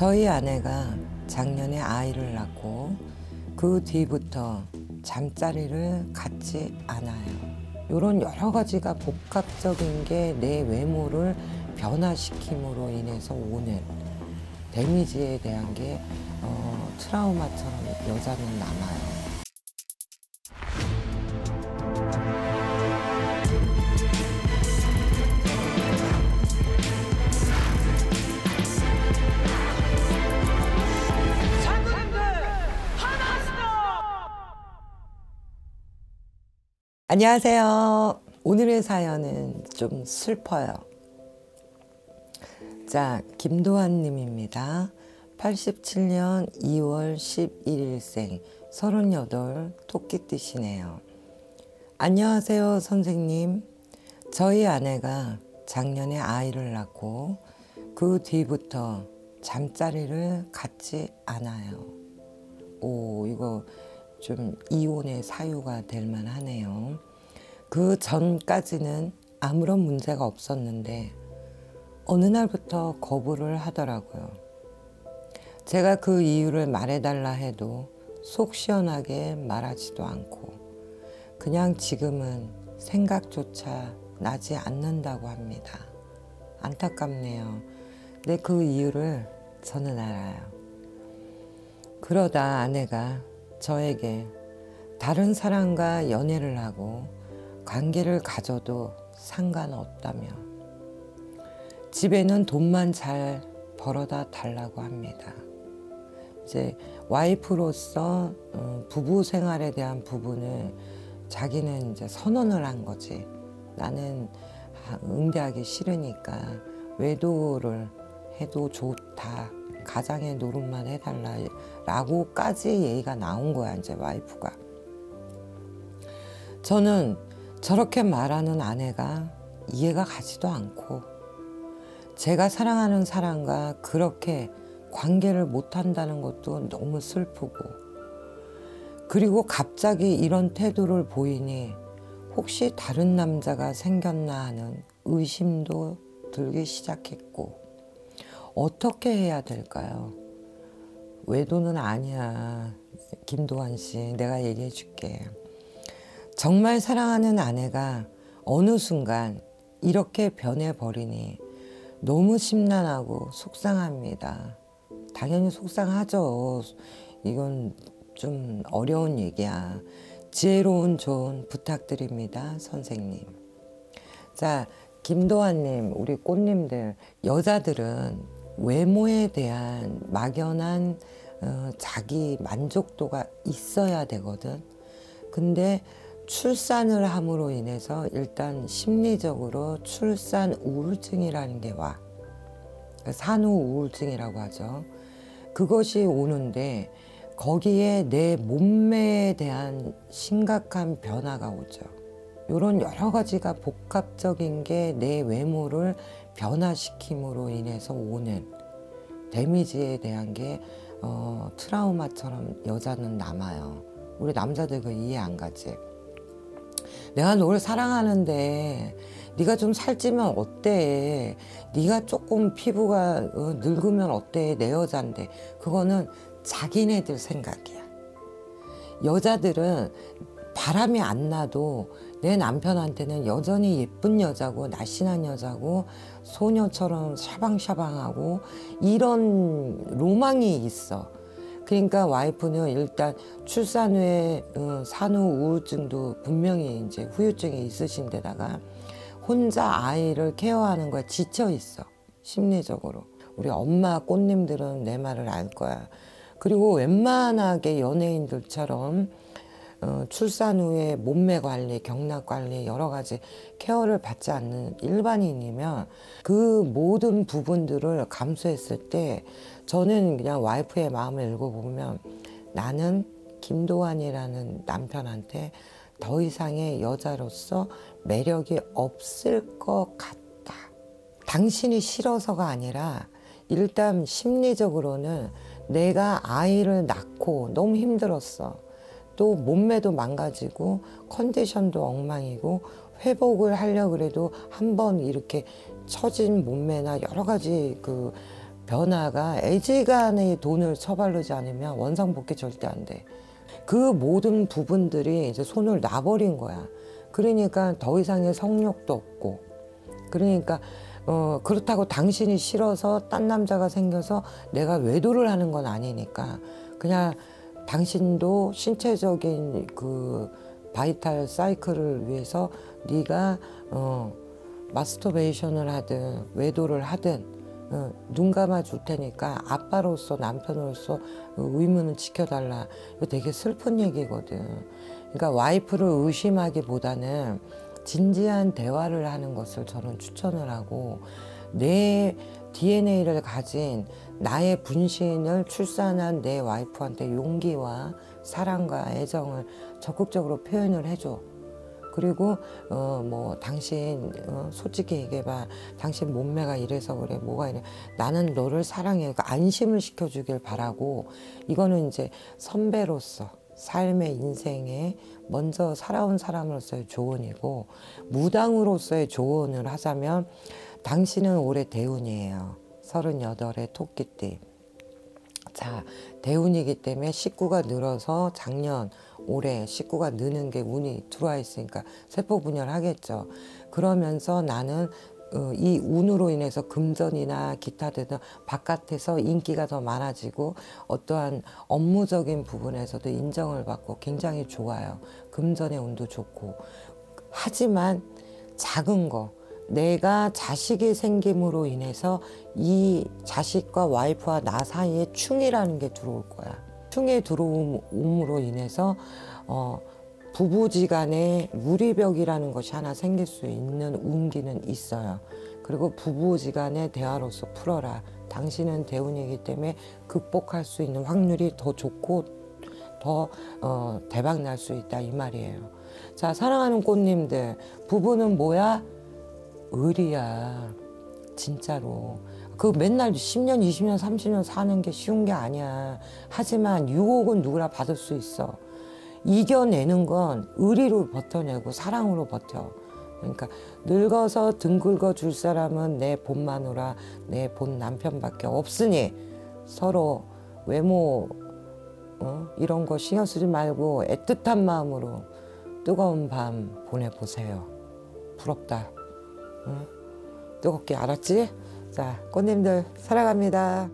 저희 아내가 작년에 아이를 낳고 그 뒤부터 잠자리를 갖지 않아요. 이런 여러 가지가 복합적인 게 내 외모를 변화시킴으로 인해서 오는 데미지에 대한 게 어, 트라우마처럼 여자는 남아요. 안녕하세요. 오늘의 사연은 좀 슬퍼요. 자, 김도환 님입니다. 87년 2월 11일생 38 토끼띠시네요. 안녕하세요, 선생님. 저희 아내가 작년에 아이를 낳고 그 뒤부터 잠자리를 갖지 않아요. 오, 이거 좀 이혼의 사유가 될 만하네요. 그 전까지는 아무런 문제가 없었는데 어느 날부터 거부를 하더라고요. 제가 그 이유를 말해달라 해도 속 시원하게 말하지도 않고 그냥 지금은 생각조차 나지 않는다고 합니다. 안타깝네요. 근데 그 이유를 저는 알아요. 그러다 아내가 저에게 다른 사람과 연애를 하고 관계를 가져도 상관없다며 집에는 돈만 잘 벌어다 달라고 합니다. 이제 와이프로서 어, 부부 생활에 대한 부분을 자기는 이제 선언을 한 거지. 나는 응대하기 싫으니까 외도를 해도 좋다. 가장의 노릇만 해달라라고까지 얘기가 나온 거야 이제 와이프가. 저는 저렇게 말하는 아내가 이해가 가지도 않고 제가 사랑하는 사람과 그렇게 관계를 못 한다는 것도 너무 슬프고 그리고 갑자기 이런 태도를 보이니 혹시 다른 남자가 생겼나 하는 의심도 들기 시작했고 어떻게 해야 될까요? 외도는 아니야. 김도환 씨, 내가 얘기해 줄게. 정말 사랑하는 아내가 어느 순간 이렇게 변해버리니 너무 심란하고 속상합니다. 당연히 속상하죠. 이건 좀 어려운 얘기야. 지혜로운 조언 부탁드립니다, 선생님. 자, 김도환님, 우리 꽃님들, 여자들은 외모에 대한 막연한 어, 자기 만족도가 있어야 되거든. 근데 출산을 함으로 인해서 일단 심리적으로 출산 우울증이라는 게 와. 산후 우울증이라고 하죠. 그것이 오는데 거기에 내 몸매에 대한 심각한 변화가 오죠. 이런 여러 가지가 복합적인 게 내 외모를 변화시킴으로 인해서 오는 데미지에 대한 게 어, 트라우마처럼 여자는 남아요. 우리 남자들 그 이해 안 가지. 내가 널 사랑하는데 네가 좀 살찌면 어때? 네가 조금 피부가 어, 늙으면 어때? 내 여잔데 그거는 자기네들 생각이야. 여자들은 바람이 안 나도 내 남편한테는 여전히 예쁜 여자고 날씬한 여자고 소녀처럼 샤방샤방하고 이런 로망이 있어. 그러니까 와이프는 일단 출산 후에 어, 산후 우울증도 분명히 이제 후유증이 있으신 데다가 혼자 아이를 케어하는 거에 지쳐 있어. 심리적으로. 우리 엄마 꽃님들은 내 말을 알 거야. 그리고 웬만하게 연예인들처럼 어, 출산 후에 몸매 관리, 경락 관리 여러 가지 케어를 받지 않는 일반인이면 그 모든 부분들을 감수했을 때 저는 그냥 와이프의 마음을 읽어보면 나는 김도환이라는 남편한테 더 이상의 여자로서 매력이 없을 것 같다. 당신이 싫어서가 아니라 일단 심리적으로는 내가 아이를 낳고 너무 힘들었어. 또 몸매도 망가지고 컨디션도 엉망이고 회복을 하려 그래도 한 번 이렇게 처진 몸매나 여러 가지 그 변화가 애지간히 돈을 처바르지 않으면 원상복귀 절대 안 돼. 그 모든 부분들이 이제 손을 놔버린 거야. 그러니까 더 이상의 성욕도 없고. 그러니까 어 그렇다고 당신이 싫어서 딴 남자가 생겨서 내가 외도를 하는 건 아니니까 그냥 당신도 신체적인 그 바이탈 사이클을 위해서 네가 어 마스터베이션을 하든 외도를 하든 어, 눈 감아 줄 테니까 아빠로서 남편으로서 그 의무는 지켜달라. 이거 되게 슬픈 얘기거든. 그러니까 와이프를 의심하기보다는 진지한 대화를 하는 것을 저는 추천을 하고 내 DNA를 가진 나의 분신을 출산한 내 와이프한테 용기와 사랑과 애정을 적극적으로 표현을 해줘. 그리고 어 뭐 당신 어, 솔직히 얘기해봐. 당신 몸매가 이래서 그래 뭐가 이래. 나는 너를 사랑해. 그 안심을 시켜주길 바라고 이거는 이제 선배로서 삶의 인생에 먼저 살아온 사람으로서의 조언이고 무당으로서의 조언을 하자면 당신은 올해 대운이에요 서른여덟의 토끼띠 자, 대운이기 때문에 식구가 늘어서 작년, 올해 식구가 느는 게 운이 들어와 있으니까 세포 분열하겠죠. 그러면서 나는 어, 이 운으로 인해서 금전이나 기타 등등 바깥에서 인기가 더 많아지고 어떠한 업무적인 부분에서도 인정을 받고 굉장히 좋아요. 금전의 운도 좋고. 하지만 작은 거, 내가 자식이 생김으로 인해서 이 자식과 와이프와 나 사이에 충이라는 게 들어올 거야. 충이 들어옴으로 인해서 어, 부부지간에 무리벽이라는 것이 하나 생길 수 있는 운기는 있어요. 그리고 부부지간의 대화로서 풀어라. 당신은 대운이기 때문에 극복할 수 있는 확률이 더 좋고 더 어, 대박 날 수 있다 이 말이에요. 자 사랑하는 꽃님들 부부는 뭐야? 의리야. 진짜로. 그 맨날 10년, 20년, 30년 사는 게 쉬운 게 아니야. 하지만 유혹은 누구나 받을 수 있어. 이겨내는 건 의리로 버텨내고 사랑으로 버텨. 그러니까 늙어서 등 긁어 줄 사람은 내 본 마누라, 내 본 남편밖에 없으니 서로 외모 어? 이런 거 신경 쓰지 말고 애틋한 마음으로 뜨거운 밤 보내보세요. 부럽다. 응? 뜨겁게 알았지? 자, 꽃님들 사랑합니다.